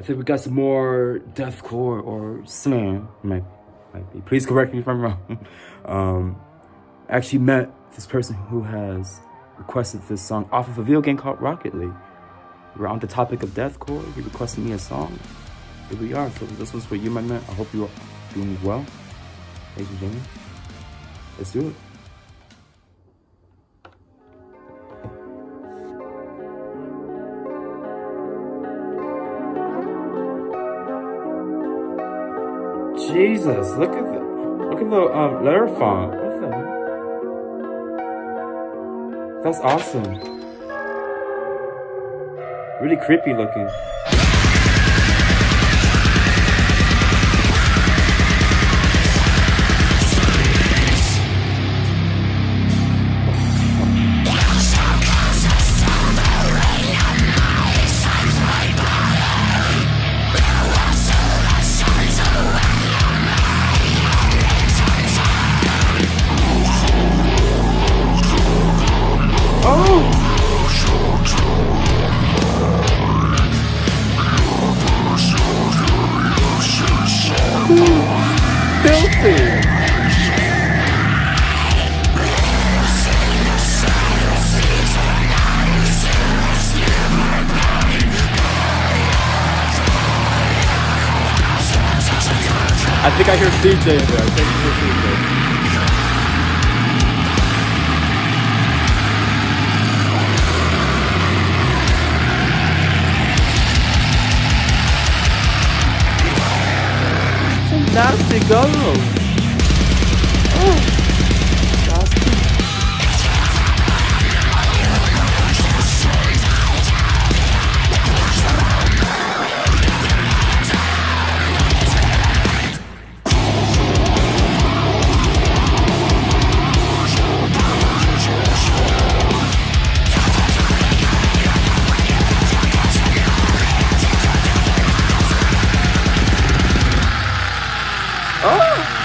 I think we got some more deathcore or slam. Might, might be. Please correct me if I'm wrong. Um, I actually met this person who has requested this song off of a video game called Rocket League. We're on the topic of deathcore. He requested me a song. Here we are. So this was for you, my man. I hope you are doing well. Ladies and gentlemen, let's do it. Jesus, look at the look at the um, letter font. What's that? That's awesome. Really creepy looking. Filthy. I think I hear CJ in there. I think I hear CJ. Nasty girls. Nasty,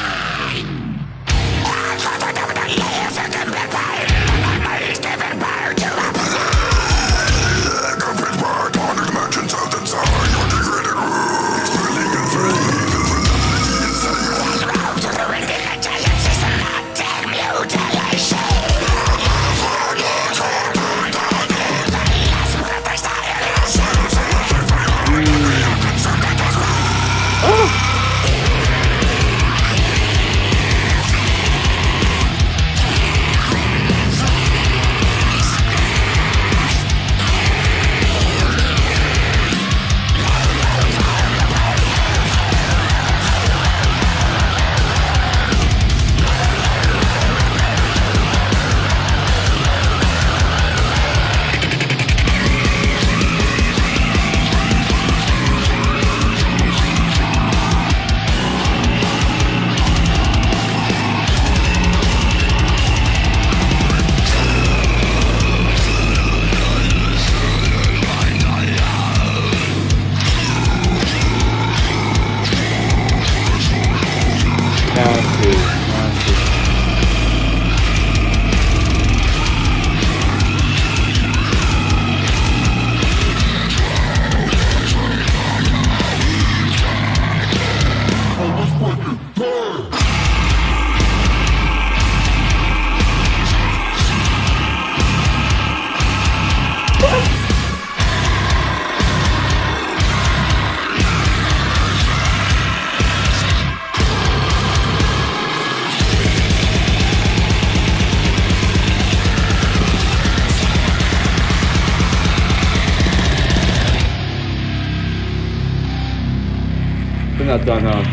not done, huh?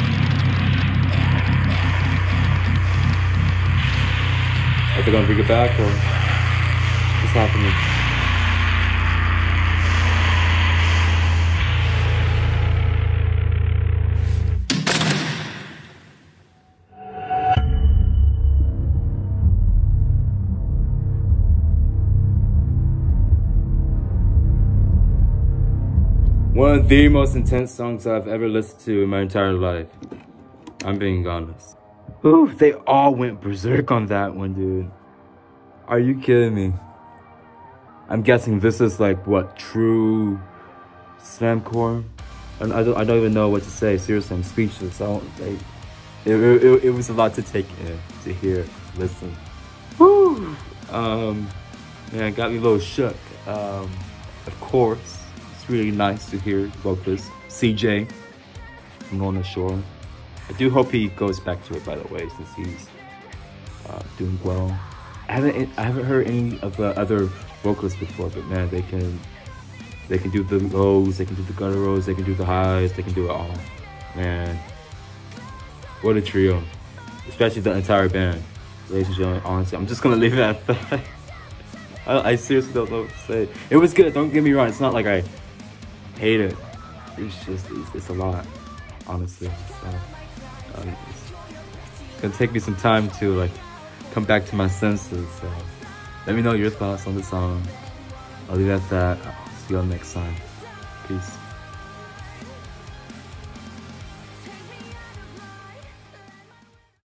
Are they gonna bring it back or what's happening? One of the most intense songs I've ever listened to in my entire life. I'm being honest. Ooh, they all went berserk on that one, dude. Are you kidding me? I'm guessing this is like what true Slamcore. And I don't, I don't even know what to say. Seriously, I'm speechless. I don't, like, it, it, it was a lot to take in, to hear, to listen. Woo! Um, it got me a little shook. Um, of course, it's really nice to hear vocalist CJ from Lorna Shore. I do hope he goes back to it, by the way, since he's uh, doing well. I haven't I haven't heard any of the other vocalists before, but man, they can they can do the lows, they can do the gutturals, they can do the highs, they can do it all. Man, what a trio, especially the entire band. Ladies and gentlemen, honestly, I'm just gonna leave it at that. I, I seriously don't know what to say. It was good. Don't get me wrong. It's not like I hate it. It's just it's, it's a lot, honestly. So, um, it's, gonna take me some time to like come back to my senses. So let me know your thoughts on the song. I'll leave it at that. I'll see y'all next time. Peace.